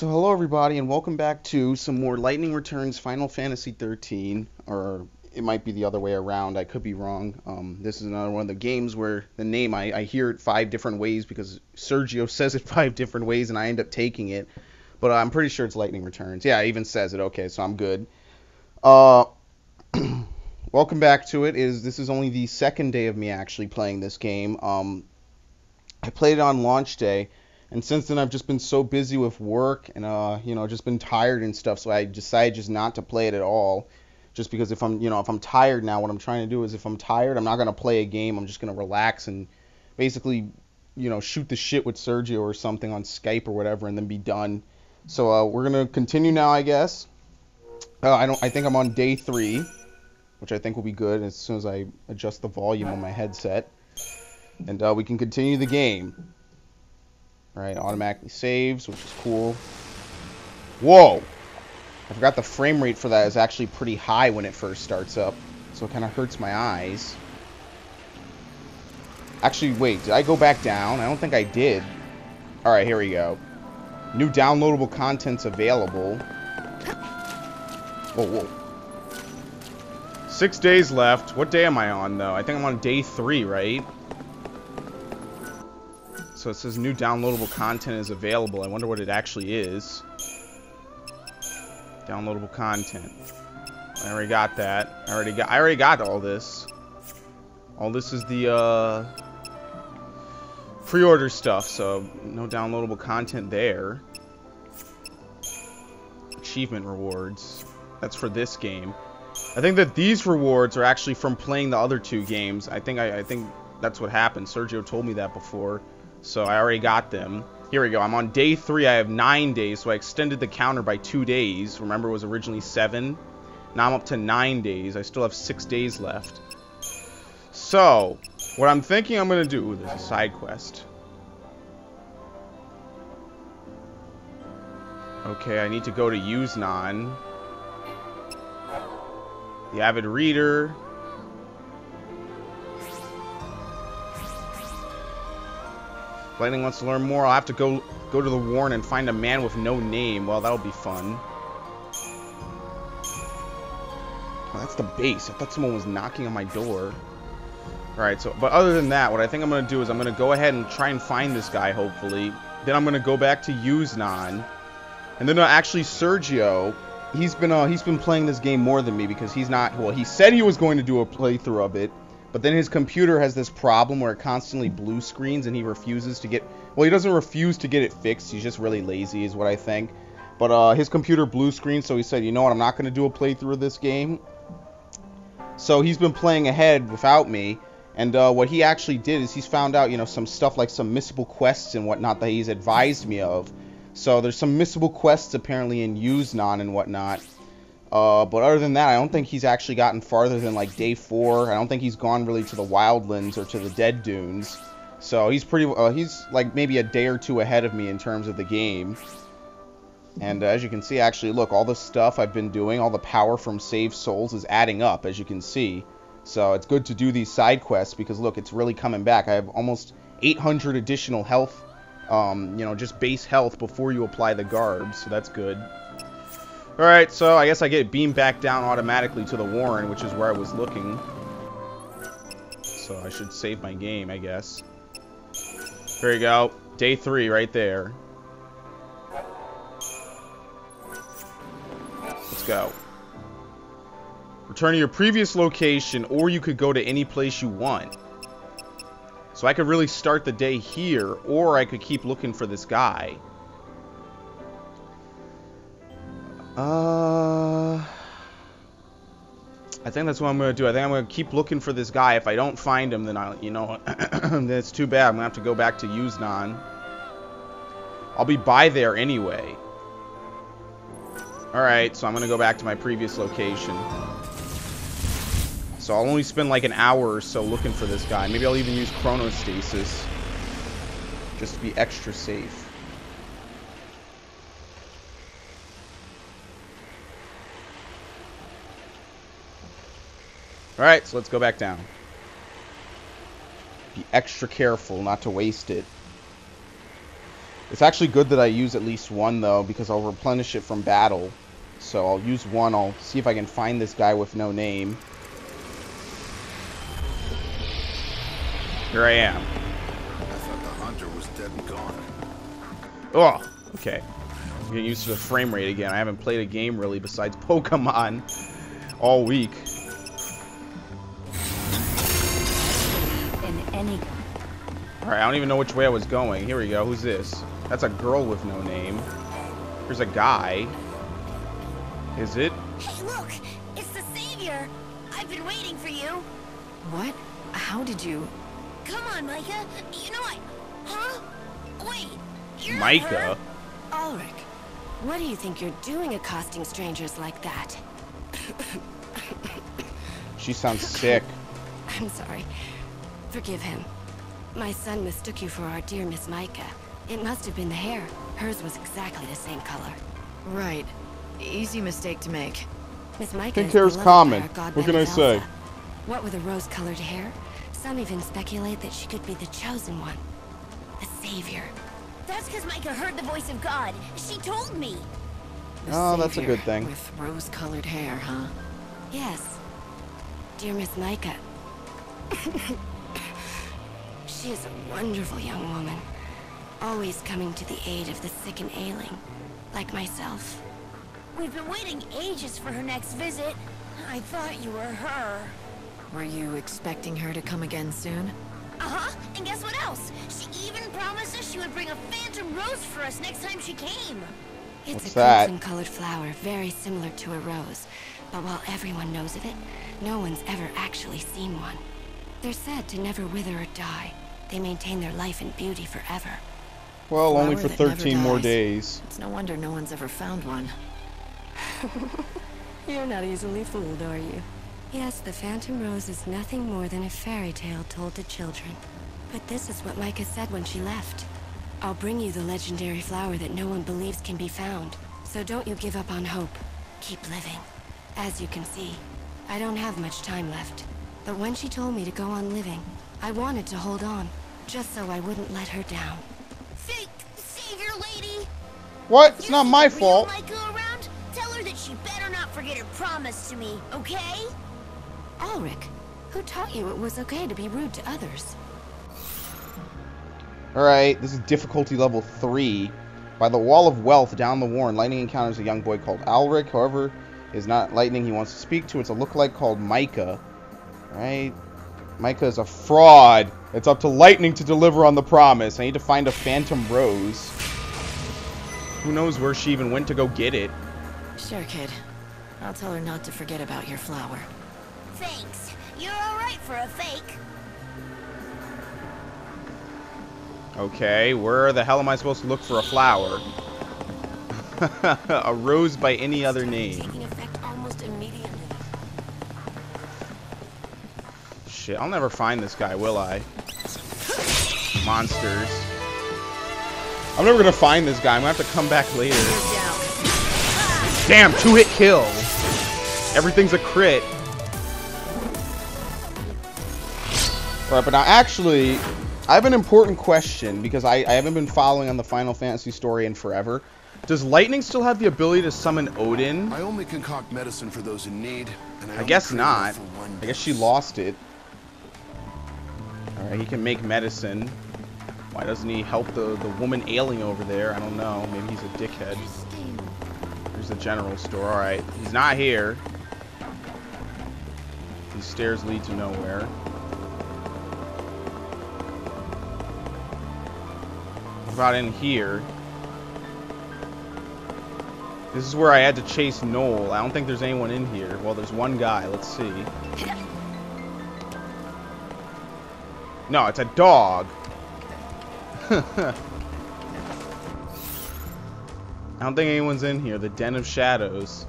So hello everybody and welcome back to some more Lightning Returns Final Fantasy 13 or it might be the other way around. I could be wrong. Um, this is another one of the games where the name I, I hear it five different ways because Sergio says it five different ways and I end up taking it. But I'm pretty sure it's Lightning Returns. Yeah, it even says it. Okay, so I'm good. Uh, welcome back to it. Is this is only the second day of me actually playing this game. Um, I played it on launch day and since then, I've just been so busy with work and, uh, you know, just been tired and stuff. So I decided just not to play it at all. Just because if I'm, you know, if I'm tired now, what I'm trying to do is if I'm tired, I'm not going to play a game. I'm just going to relax and basically, you know, shoot the shit with Sergio or something on Skype or whatever and then be done. So uh, we're going to continue now, I guess. Uh, I don't. I think I'm on day three, which I think will be good as soon as I adjust the volume on my headset, and uh, we can continue the game. Right, automatically saves, which is cool. Whoa! I forgot the frame rate for that is actually pretty high when it first starts up. So it kind of hurts my eyes. Actually, wait, did I go back down? I don't think I did. Alright, here we go. New downloadable contents available. Whoa, whoa. Six days left. What day am I on, though? I think I'm on day three, right? So it says new downloadable content is available. I wonder what it actually is. Downloadable content. I already got that. I already got I already got all this. All this is the uh pre-order stuff, so no downloadable content there. Achievement rewards. That's for this game. I think that these rewards are actually from playing the other two games. I think I, I think that's what happened. Sergio told me that before. So I already got them. Here we go. I'm on day three. I have nine days, so I extended the counter by two days. Remember, it was originally seven. Now I'm up to nine days. I still have six days left. So, what I'm thinking I'm going to do... Ooh, there's a side quest. Okay, I need to go to Yusnaan. The Avid Reader. Lightning wants to learn more. I'll have to go go to the Warren and find a man with no name. Well, that'll be fun. Oh, that's the base. I thought someone was knocking on my door. Alright, so, but other than that, what I think I'm going to do is I'm going to go ahead and try and find this guy, hopefully. Then I'm going to go back to Yusnaan. And then uh, actually Sergio, he's been uh, he's been playing this game more than me because he's not, well, he said he was going to do a playthrough of it. But then his computer has this problem where it constantly blue screens and he refuses to get... Well, he doesn't refuse to get it fixed. He's just really lazy is what I think. But uh, his computer blue screen, so he said, you know what, I'm not going to do a playthrough of this game. So he's been playing ahead without me. And uh, what he actually did is he's found out, you know, some stuff like some missable quests and whatnot that he's advised me of. So there's some missable quests apparently in Yusnaan and whatnot. Uh, but other than that, I don't think he's actually gotten farther than like day four. I don't think he's gone really to the Wildlands or to the Dead Dunes. So he's pretty, uh, he's like maybe a day or two ahead of me in terms of the game. And uh, as you can see, actually, look, all the stuff I've been doing, all the power from Save Souls is adding up, as you can see. So it's good to do these side quests because, look, it's really coming back. I have almost 800 additional health, um, you know, just base health before you apply the garbs, so that's good. Alright, so I guess I get beamed back down automatically to the Warren, which is where I was looking. So I should save my game, I guess. There you go. Day three right there. Let's go. Return to your previous location, or you could go to any place you want. So I could really start the day here, or I could keep looking for this guy. Uh, I think that's what I'm going to do. I think I'm going to keep looking for this guy. If I don't find him, then I, you know, that's too bad. I'm going to have to go back to Yusnaan. I'll be by there anyway. Alright, so I'm going to go back to my previous location. So I'll only spend like an hour or so looking for this guy. Maybe I'll even use Chronostasis. Just to be extra safe. Alright, so let's go back down. Be extra careful not to waste it. It's actually good that I use at least one, though, because I'll replenish it from battle. So I'll use one. I'll see if I can find this guy with no name. Here I am. I thought the hunter was dead and gone. Oh, okay. I'm getting used to the frame rate again. I haven't played a game really besides Pokemon all week. Alright, I don't even know which way I was going. Here we go. Who's this? That's a girl with no name. There's a guy. Is it? Hey, look! It's the Savior! I've been waiting for you! What? How did you? Come on, Micah! You know I... Huh? Wait! You're Micah? Ulrich, what do you think you're doing accosting strangers like that? She sounds sick. I'm sorry. Forgive him. My son mistook you for our dear Miss Micah. It must have been the hair. Hers was exactly the same color. Right. Easy mistake to make. Miss Micah Pink hair is beloved common. god What can I say? Elsa. What with the rose-colored hair, some even speculate that she could be the chosen one. The savior. That's because Micah heard the voice of God. She told me! The Oh, that's a good thing. With rose-colored hair, huh? Yes. Dear Miss Micah. she is a wonderful young woman. Always coming to the aid of the sick and ailing. Like myself. We've been waiting ages for her next visit. I thought you were her. Were you expecting her to come again soon? Uh-huh, and guess what else? She even promised us she would bring a phantom rose for us next time she came. It's What's a that? crimson-colored flower, very similar to a rose. But while everyone knows of it, no one's ever actually seen one. They're said to never wither or die. They maintain their life and beauty forever. Well, only for 13 more days. It's no wonder no one's ever found one. You're not easily fooled, are you? Yes, the Phantom Rose is nothing more than a fairy tale told to children. But this is what Micah said when she left. I'll bring you the legendary flower that no one believes can be found. So don't you give up on hope. Keep living. As you can see, I don't have much time left. But when she told me to go on living, I wanted to hold on, just so I wouldn't let her down. Fake Savior lady! What? It's You not see my the real fault. Micah around? Tell her that she better not forget her promise to me, okay? Ulrich, who taught you it was okay to be rude to others? Alright, this is difficulty level 3. By the Wall of Wealth down the Warren, Lightning encounters a young boy called Alric. However, is not Lightning he wants to speak to. It's a lookalike called Micah. Right? Micah is a fraud. It's up to Lightning to deliver on the promise. I need to find a Phantom Rose. Who knows where she even went to go get it. Sure, kid. I'll tell her not to forget about your flower. Thanks. You're alright for a fake. Okay, where the hell am I supposed to look for a flower? a rose by any other name. Shit, I'll never find this guy, will I? Monsters. I'm never gonna find this guy. I'm gonna have to come back later. Damn, two hit kill. Everything's a crit. Alright, but now actually, I have an important question because I, I haven't been following on the Final Fantasy story in forever. Does Lightning still have the ability to summon Odin? I only concoct medicine for those in need, and I, I guess not. I guess she lost it. Alright, he can make medicine. Why doesn't he help the, the woman ailing over there? I don't know. Maybe he's a dickhead. There's the general store. Alright, he's not here. These stairs lead to nowhere. What about in here? This is where I had to chase Noel. I don't think there's anyone in here. Well, there's one guy. Let's see. No, it's a dog. I don't think anyone's in here. The Den of Shadows.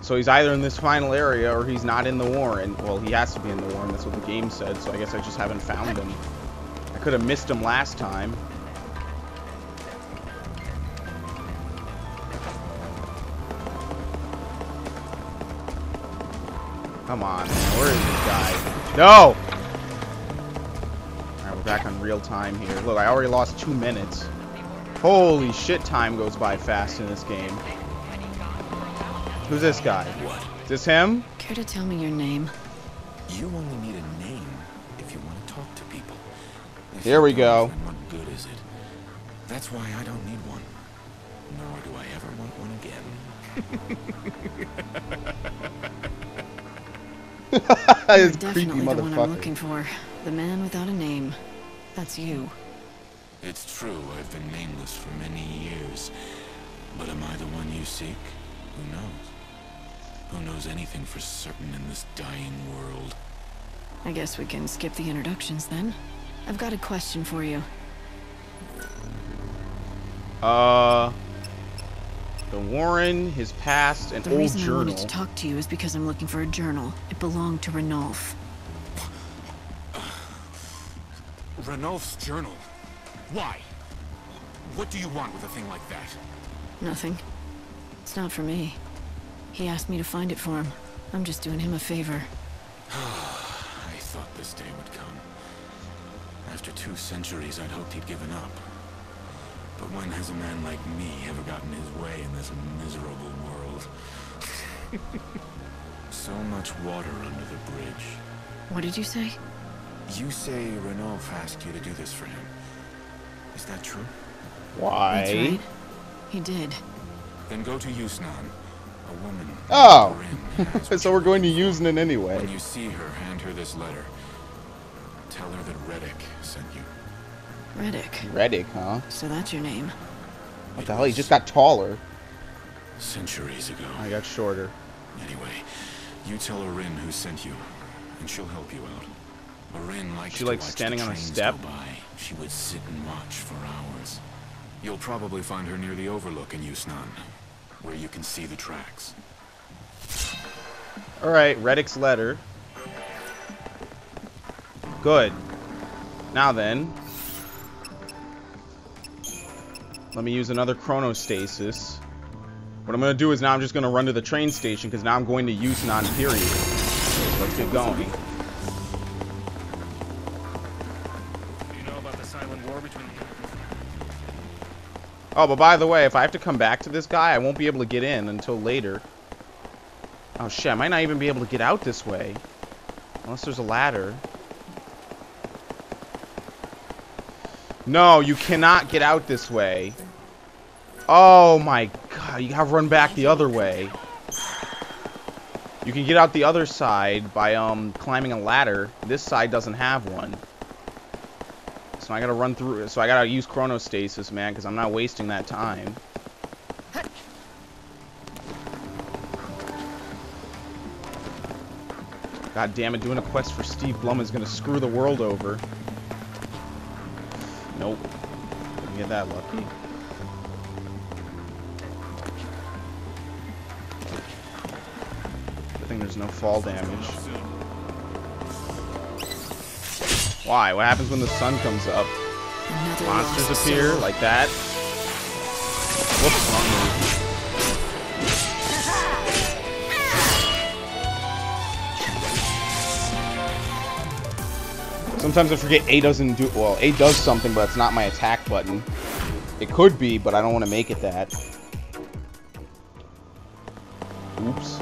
So he's either in this final area or he's not in the Warren. Well, he has to be in the Warren. That's what the game said. So I guess I just haven't found him. I could have missed him last time. Come on. Where is this guy? No! Alright, we're back on real time here. Look, I already lost two minutes. Holy shit, time goes by fast in this game. Who's this guy? What? Is this him? Care to tell me your name? You only need a name if you want to talk to people. If Here we go. then What good is it? That's why I don't need one. Nor do I ever want one again. this You're creepy definitely the one I'm motherfucker. looking for. The man without a name. That's you. It's true, I've been nameless for many years. But am I the one you seek? Who knows? Who knows anything for certain in this dying world? I guess we can skip the introductions then. I've got a question for you. Uh, the Warren, his past, an The old reason I wanted to talk to you is because I'm looking for a journal. It belonged to Ranulph. Ranulph's journal. Why? What do you want with a thing like that? Nothing. It's not for me. He asked me to find it for him. I'm just doing him a favor. I thought this day would come. After two centuries, I'd hoped he'd given up. But when has a man like me ever gotten his way in this miserable world? so much water under the bridge. What did you say? You say Renault asked you to do this for him. Is that true? Why? That's right. He did. Then go to Yusnaan. A woman. Oh. Corinne, has what so we're going to need. anyway. When you see her, hand her this letter. Tell her that Reddick sent you. Reddick. Reddick, huh? So that's your name. What the hell? He just got taller. Centuries ago. I got shorter. Anyway, you tell Orin who sent you, and she'll help you out. Orin likes She to likes standing the on a step? By. She would sit and watch for hours. You'll probably find her near the Overlook in Yusnaan, where you can see the tracks. Alright, Reddick's letter. Good. Now then. Let me use another chronostasis. What I'm going to do is now I'm just going to run to the train station because now I'm going to use non-period. So let's get going. Oh, but by the way, if I have to come back to this guy, I won't be able to get in until later. Oh shit, I might not even be able to get out this way. Unless there's a ladder. No, you cannot get out this way. Oh my god, you gotta run back the other way. You can get out the other side by um climbing a ladder. This side doesn't have one. So I gotta run through. So I gotta use chronostasis, man, because I'm not wasting that time. God damn it, doing a quest for Steve Blum is gonna screw the world over. Nope. Didn't get that lucky. I think there's no fall damage. Why? What happens when the sun comes up? Another Monsters appear soul. like that. Whoops, wrong move. Sometimes I forget A doesn't do well. A does something, but it's not my attack button. It could be, but I don't want to make it that. Oops.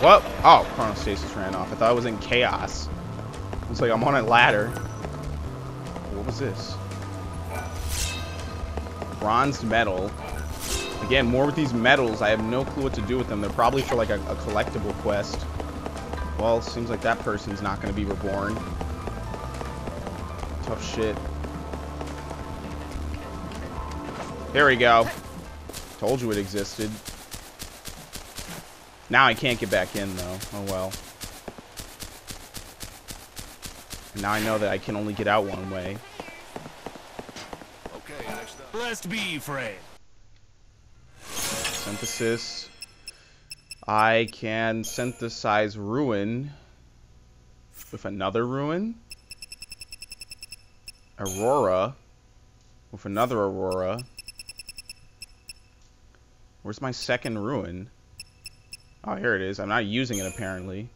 What? Oh, chronostasis ran off. I thought I was in chaos. It's like I'm on a ladder. What was this? Bronzed metal. Again, more with these metals. I have no clue what to do with them. They're probably for like a, a collectible quest. Well, seems like that person's not going to be reborn. Tough shit. Here we go. Told you it existed. Now I can't get back in, though. Oh, well. And now I know that I can only get out one way. Okay, next up. Blessed be Frey. Synthesis. I can synthesize ruin with another ruin. Aurora with another aurora. Where's my second ruin? Oh, here it is. I'm not using it apparently.